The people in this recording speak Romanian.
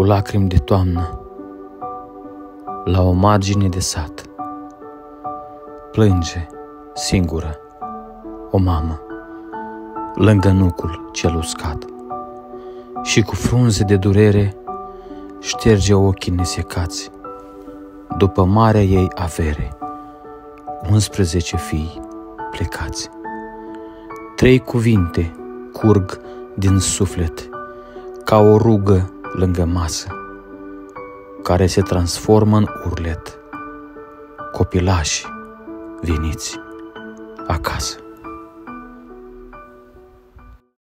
cu lacrimi de toamnă, la o margine de sat. Plânge, singură, o mamă, lângă nucul cel uscat. Și cu frunze de durere șterge ochii nesecați, după marea ei avere, 11 fii plecați. Trei cuvinte curg din suflet, ca o rugă lângă masă, care se transformă în urlet. Copilași, veniți acasă.